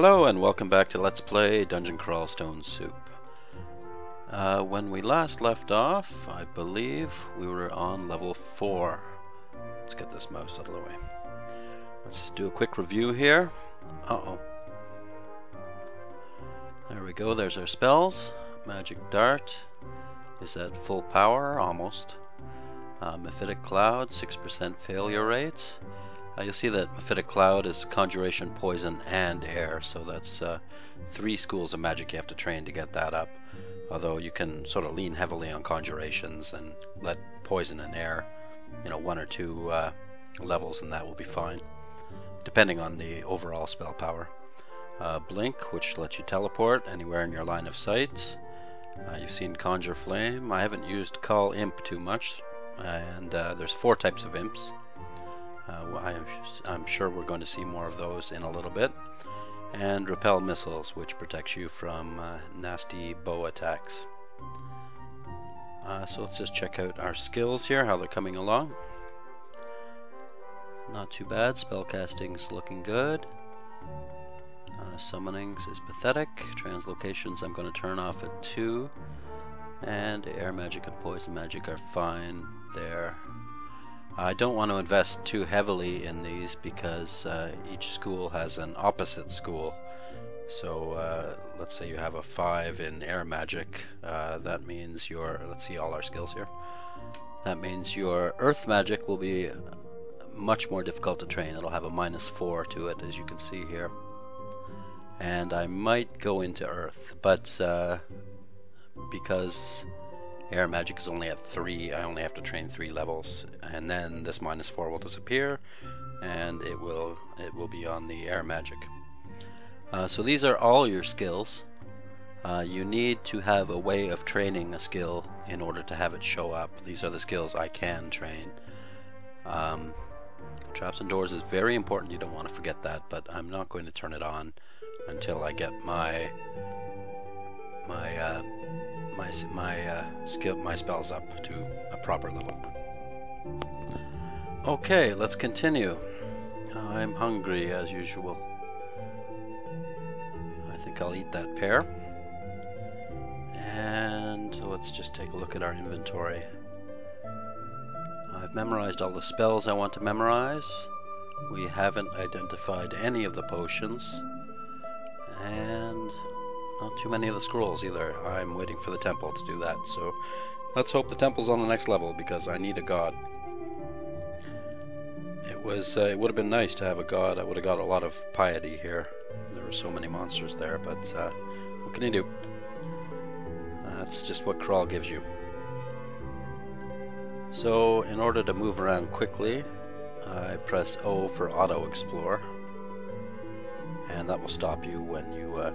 Hello and welcome back to Let's Play Dungeon Crawl Stone Soup. Uh, when we last left off, I believe we were on level 4. Let's get this mouse out of the way. Let's just do a quick review here. Uh-oh. There we go, there's our spells. Magic Dart is at full power, almost. Uh, Mephitic Cloud, 6% failure rate. Uh, you'll see that Mephitic Cloud is Conjuration, Poison, and Air, so that's uh, three schools of magic you have to train to get that up. Although you can sort of lean heavily on Conjurations and let Poison and Air, you know, one or two uh, levels, and that will be fine, depending on the overall spell power. Uh, Blink, which lets you teleport anywhere in your line of sight. Uh, you've seen Conjure Flame. I haven't used Call Imp too much, and uh, there's four types of imps. Uh, I'm, I'm sure we're going to see more of those in a little bit. And repel missiles, which protects you from uh, nasty bow attacks. Uh, so let's just check out our skills here, how they're coming along. Not too bad, spellcasting's looking good. Uh, summonings is pathetic. Translocations I'm going to turn off at 2. And air magic and poison magic are fine there. I don't want to invest too heavily in these because uh, each school has an opposite school. So uh, let's say you have a 5 in air magic, uh, that means your, let's see all our skills here. That means your earth magic will be much more difficult to train. It'll have a minus 4 to it as you can see here. And I might go into earth, but uh, because Air magic is only at 3, I only have to train 3 levels, and then this minus 4 will disappear, and it will, it will be on the air magic. Uh, so these are all your skills. Uh, you need to have a way of training a skill in order to have it show up. These are the skills I can train. Um, traps and doors is very important, you don't want to forget that, but I'm not going to turn it on until I get my my uh, my my uh, skill my spells up to a proper level. Okay, let's continue. I'm hungry as usual. I think I'll eat that pear. And let's just take a look at our inventory. I've memorized all the spells I want to memorize. We haven't identified any of the potions. And not too many of the scrolls either. I'm waiting for the temple to do that, so let's hope the temple's on the next level because I need a god. It was uh, it would have been nice to have a god. I would have got a lot of piety here. There were so many monsters there, but uh, what can you do? That's just what crawl gives you. So, in order to move around quickly, I press O for auto explore, and that will stop you when you uh,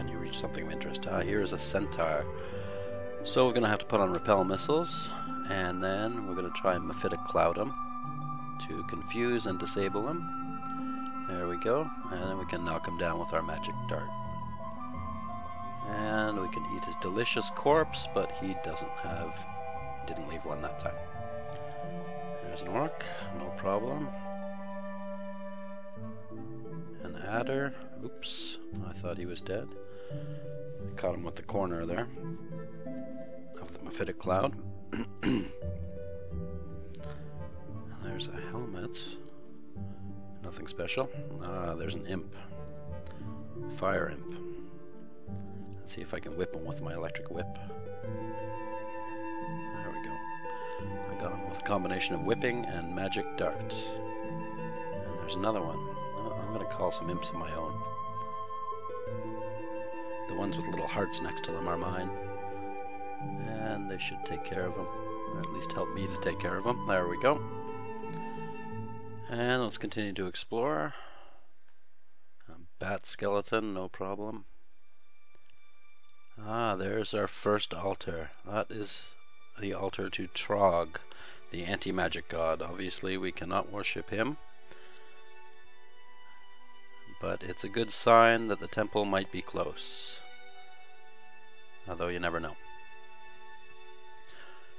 when you reach something of interest. Uh, here's a centaur. So we're going to have to put on repel missiles, and then we're going to try mephitic cloud him to confuse and disable him. There we go, and then we can knock him down with our magic dart. And we can eat his delicious corpse, but he doesn't have, didn't leave one that time. There's an orc, no problem. An adder, oops, I thought he was dead. Caught him with the corner there of the mephitic cloud. there's a helmet. Nothing special. Ah, there's an imp. Fire imp. Let's see if I can whip him with my electric whip. There we go. I got him with a combination of whipping and magic dart. And there's another one. Oh, I'm going to call some imps of my own. The ones with little hearts next to them are mine. And they should take care of them. Or at least help me to take care of them. There we go. And let's continue to explore. A bat skeleton, no problem. Ah, there's our first altar. That is the altar to Trog, the anti-magic god. Obviously, we cannot worship him but it's a good sign that the temple might be close. Although you never know.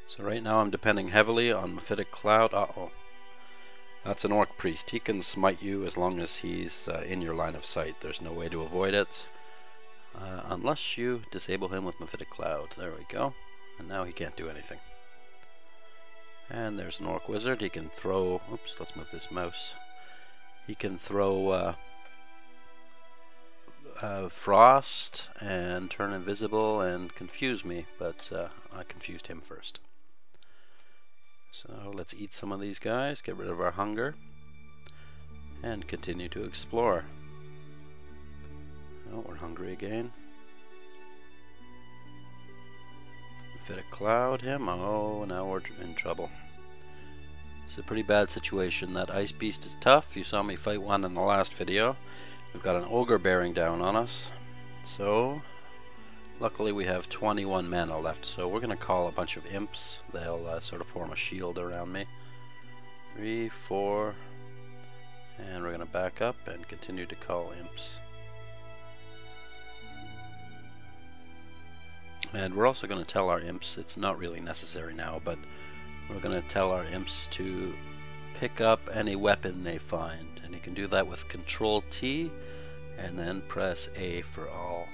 So right now I'm depending heavily on Mephitic Cloud. Uh-oh. That's an Orc Priest. He can smite you as long as he's uh, in your line of sight. There's no way to avoid it. Uh, unless you disable him with Mephitic Cloud. There we go. And now he can't do anything. And there's an Orc Wizard. He can throw... Oops, let's move this mouse. He can throw uh, uh, Frost and turn invisible and confuse me, but uh, I confused him first. So let's eat some of these guys, get rid of our hunger, and continue to explore. Oh, we're hungry again. Fit a cloud him. Oh, now we're in trouble. It's a pretty bad situation. That ice beast is tough. You saw me fight one in the last video. We've got an ogre bearing down on us. So, luckily we have 21 mana left. So we're going to call a bunch of imps. They'll uh, sort of form a shield around me. Three, four, and we're going to back up and continue to call imps. And we're also going to tell our imps, it's not really necessary now, but we're going to tell our imps to pick up any weapon they find. And you can do that with Control T and then press A for all.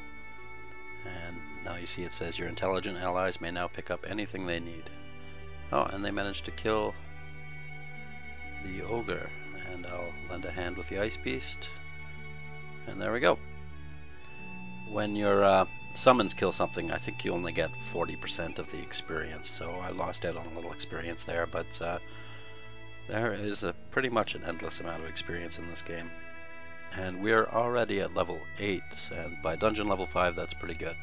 And now you see it says your intelligent allies may now pick up anything they need. Oh, and they managed to kill the ogre. And I'll lend a hand with the ice beast. And there we go. When you're uh, summons kill something, I think you only get 40% of the experience, so I lost out on a little experience there, but uh, there is a pretty much an endless amount of experience in this game. And we're already at level 8, and by dungeon level 5 that's pretty good.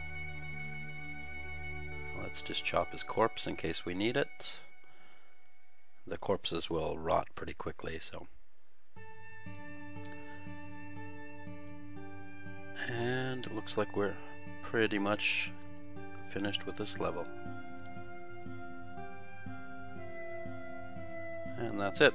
Let's just chop his corpse in case we need it. The corpses will rot pretty quickly, so... And it looks like we're pretty much finished with this level. And that's it.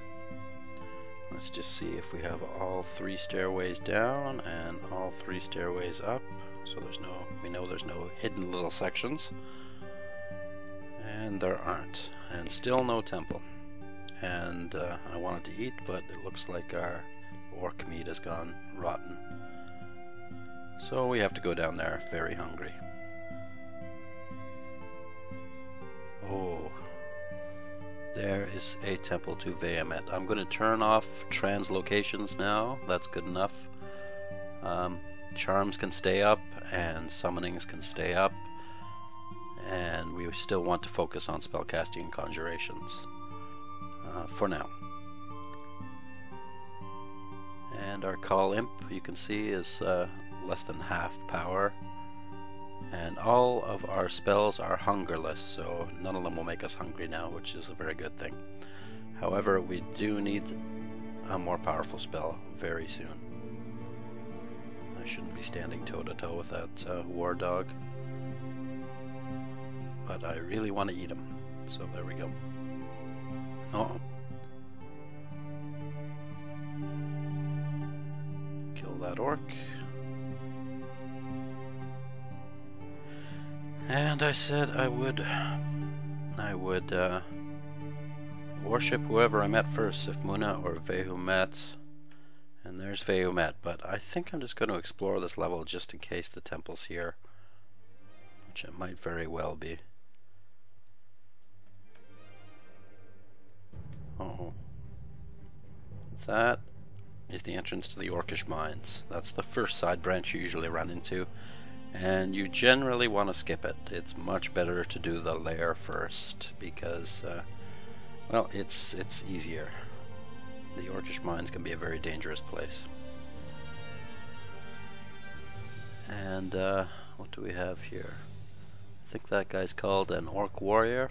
Let's just see if we have all three stairways down and all three stairways up. So there's no, we know there's no hidden little sections. And there aren't. And still no temple. And uh, I wanted to eat, but it looks like our orc meat has gone rotten. So we have to go down there very hungry. Oh, there is a temple to Vehumet. I'm going to turn off translocations now. That's good enough. Um, charms can stay up and summonings can stay up. And we still want to focus on spellcasting and conjurations uh, for now. And our call imp, you can see, is uh, less than half power. And all of our spells are hungerless, so none of them will make us hungry now, which is a very good thing. However, we do need a more powerful spell very soon. I shouldn't be standing toe to toe with that uh, war dog. But I really want to eat him, so there we go. Oh. Kill that orc. And I said I would, I would uh, worship whoever I met first, Sif Muna or Vehumet. And there's Vehumet, but I think I'm just going to explore this level just in case the temple's here, which it might very well be. Oh, that is the entrance to the Orcish Mines. That's the first side branch you usually run into and you generally want to skip it. It's much better to do the lair first because, uh, well, it's it's easier. The Orcish Mines can be a very dangerous place. And uh, what do we have here? I think that guy's called an Orc Warrior.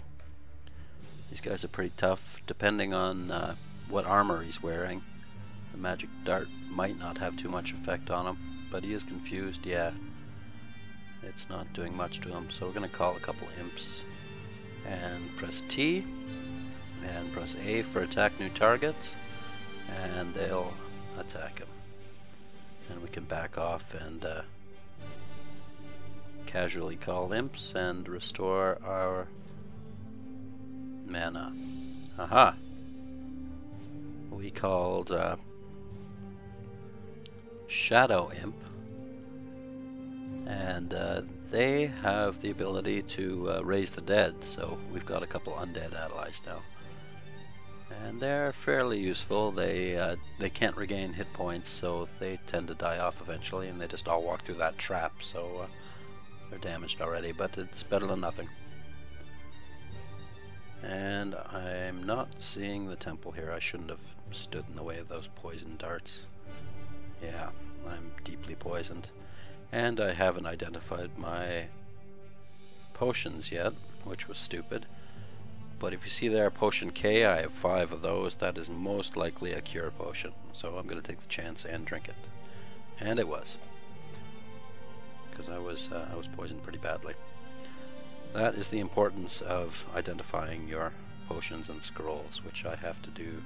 These guys are pretty tough, depending on uh, what armor he's wearing. The magic dart might not have too much effect on him, but he is confused, yeah it's not doing much to him. So we're going to call a couple imps and press T and press A for attack new targets and they'll attack him. And we can back off and uh, casually call imps and restore our mana. Aha! we called uh, Shadow Imp, and uh, they have the ability to uh, raise the dead, so we've got a couple undead allies now. And they're fairly useful. They uh, they can't regain hit points, so they tend to die off eventually, and they just all walk through that trap, so uh, they're damaged already, but it's better than nothing. And I'm not seeing the temple here. I shouldn't have stood in the way of those poison darts. Yeah, I'm deeply poisoned. And I haven't identified my potions yet, which was stupid. But if you see there, potion K, I have five of those. That is most likely a cure potion. So I'm going to take the chance and drink it. And it was. Because I was uh, I was poisoned pretty badly. That is the importance of identifying your potions and scrolls, which I have to do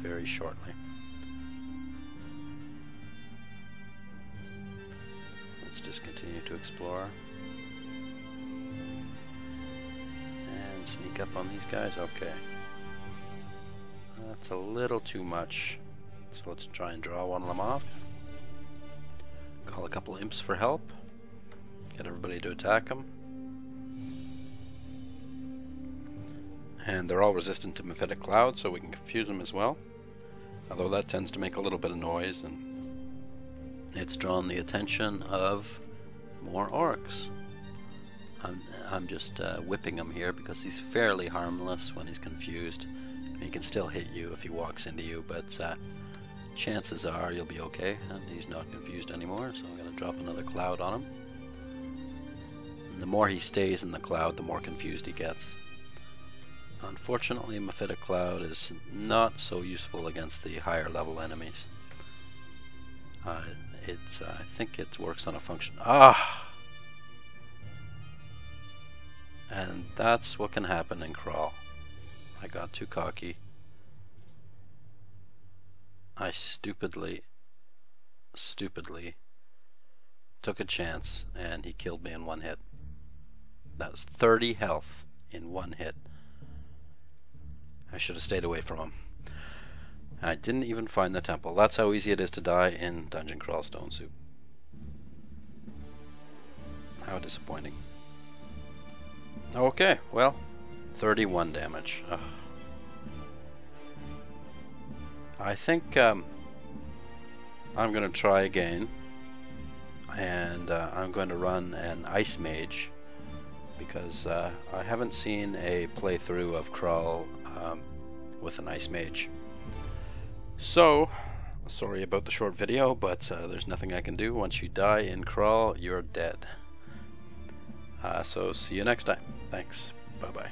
very shortly. Just continue to explore. And sneak up on these guys. Okay. That's a little too much. So let's try and draw one of them off. Call a couple imps for help. Get everybody to attack them. and they're all resistant to mephitic cloud, so we can confuse them as well. Although that tends to make a little bit of noise, and it's drawn the attention of more orcs. I'm, I'm just uh, whipping him here because he's fairly harmless when he's confused. He can still hit you if he walks into you, but uh, chances are you'll be okay, and he's not confused anymore, so I'm going to drop another cloud on him. And the more he stays in the cloud, the more confused he gets. Unfortunately, Mephitic Cloud is not so useful against the higher level enemies. Uh, it's, uh, I think it works on a function. Ah! And that's what can happen in Crawl. I got too cocky. I stupidly, stupidly took a chance and he killed me in one hit. That was 30 health in one hit. I should have stayed away from him. I didn't even find the temple. That's how easy it is to die in Dungeon Crawl Stone Soup. How disappointing. Okay, well, 31 damage. Ugh. I think um, I'm going to try again. And uh, I'm going to run an Ice Mage because uh, I haven't seen a playthrough of Crawl um, with an Ice Mage. So, sorry about the short video, but uh, there's nothing I can do. Once you die in Crawl, you're dead. Uh, so, see you next time. Thanks. Bye bye.